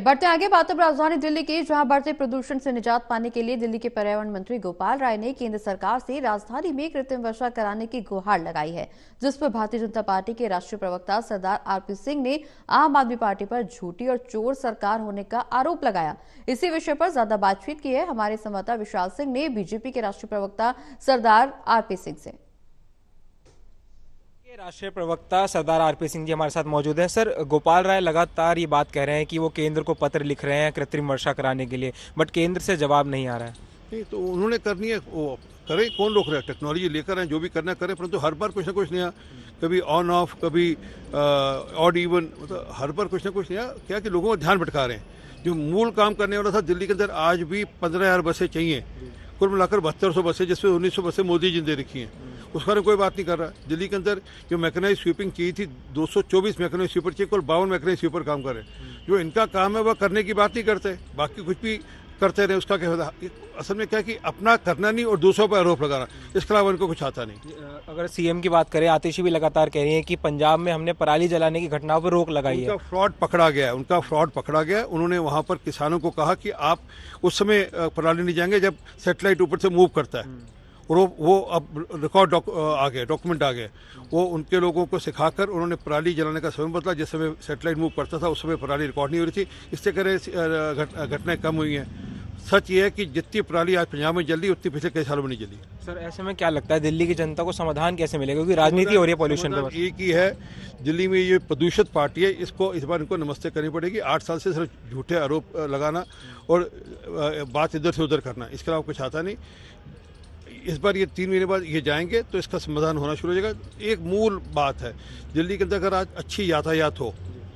बढ़ते आगे बात अब राजधानी दिल्ली की, जहाँ बढ़ते प्रदूषण से निजात पाने के लिए दिल्ली के पर्यावरण मंत्री गोपाल राय ने केंद्र सरकार से राजधानी में कृत्रिम वर्षा कराने की गुहार लगाई है, जिस पर भारतीय जनता पार्टी के राष्ट्रीय प्रवक्ता सरदार आरपी सिंह ने आम आदमी पार्टी पर झूठी और चोर सरकार होने का आरोप लगाया। इसी विषय पर ज़्यादा बातचीत की है हमारे संवाददाता विशाल सिंह ने, बीजेपी के राष्ट्रीय प्रवक्ता सरदार आरपी सिंह से। के राष्ट्रीय प्रवक्ता सरदार आरपी सिंह जी हमारे साथ मौजूद हैं। सर, गोपाल राय लगातार ये बात कह रहे हैं कि वो केंद्र को पत्र लिख रहे हैं कृत्रिम वर्षा कराने के लिए, बट केंद्र से जवाब नहीं आ रहा है। नहीं तो उन्होंने करनी है, वो करें, कौन रोक रहा है? टेक्नोलॉजी लेकर आए, जो भी करना करें, परंतु तो हर बार कुछ ना कुछ नया, कभी ऑन ऑफ़ कभी ऑड इवन मतलब हर बार कुछ ना कुछ नया, क्या कि लोगों का ध्यान भटका रहे हैं। जो मूल काम करने वाला था दिल्ली के अंदर, आज भी पंद्रह हज़ार बसें चाहिए, कुल मिलाकर बहत्तर सौ बसें, जिसमें उन्नीस सौ बसें मोदी जी ने रखी हैं। उस बारे में कोई बात नहीं कर रहा। दिल्ली के अंदर जो मैकेनाइज स्वीपिंग की थी 224 मैकेनाइज स्वीपर चाहिए कुल बावन मैकेनाइज स्वीपर काम कर रहे हैं। जो इनका काम है वह करने की बात नहीं करते। बाकी कुछ भी करते रहे उसका क्या असल में क्या कि अपना करना नहीं और दूसरों पर आरोप लगाना इसके अलावा इनको कुछ आता नहीं। अगर सीएम की बात करें आतिशी भी लगातार कह रही है कि पंजाब में हमने पराली जलाने की घटनाओं पर रोक लगाई है। फ्रॉड पकड़ा गया है उनका फ्रॉड पकड़ा गया उन्होंने वहाँ पर किसानों को कहा कि आप उस समय पराली नहीं जाएँगे जब सेटेलाइट ऊपर से मूव करता है। और वो वो अब रिकॉर्ड आ गए डॉक्यूमेंट आ गए। वो उनके लोगों को सिखाकर उन्होंने पराली जलाने का समय बदला। जिस समय सेटेलाइट मूव करता था उस समय पराली रिकॉर्ड नहीं हो रही थी। इससे करे घटनाएँ कम हुई हैं। सच ये है कि जितनी पराली आज पंजाब में जली उतनी पिछले कई सालों में नहीं जली। सर ऐसे में क्या लगता है दिल्ली की जनता को समाधान कैसे मिलेगा? क्योंकि राजनीति हो रही है पॉल्यूशन पे समाधान बस। एक ही है दिल्ली में ये प्रदूषित पार्टी है इसको इस बार इनको नमस्ते करनी पड़ेगी। आठ साल से सिर्फ़ झूठे आरोप लगाना और बात इधर से उधर करना इसके अलावा कुछ आता नहीं। इस बार ये तीन महीने बाद ये जाएँगे तो इसका समाधान होना शुरू हो जाएगा। एक मूल बात है, दिल्ली के अंदर अगर आज अच्छी यातायात हो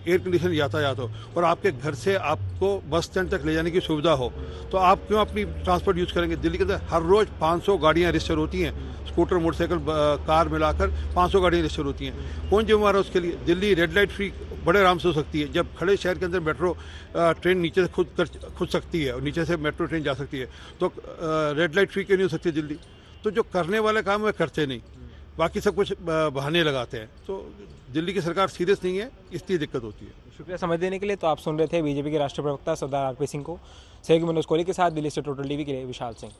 एयर कंडीशन यातायात हो, और आपके घर से आपको बस स्टैंड तक ले जाने की सुविधा हो तो आप क्यों अपनी ट्रांसपोर्ट यूज़ करेंगे? दिल्ली के अंदर हर रोज़ 500 गाड़ियाँ रजिस्टर होती हैं स्कूटर मोटरसाइकिल कार मिलाकर 500 गाड़ियाँ रजिस्टर होती हैं। कौन जिम्मेवार है उसके लिए? दिल्ली रेड लाइट फ्री बड़े आराम से हो सकती है। जब खड़े शहर के अंदर मेट्रो ट्रेन नीचे से खुद कर, खुद सकती है, और नीचे से मेट्रो ट्रेन जा सकती है तो रेड लाइट फ्री क्यों नहीं हो सकती दिल्ली? तो जो करने वाले काम वे करते नहीं। बाकी सब कुछ बहाने लगाते हैं। तो दिल्ली की सरकार सीरियस नहीं है इसलिए दिक्कत होती है। शुक्रिया समझ देने के लिए। तो आप सुन रहे थे बीजेपी के राष्ट्रीय प्रवक्ता सरदार आरपी सिंह को। सहयोगी मनोज कोहली के साथ दिल्ली से टोटल टीवी के लिए विशाल सिंह।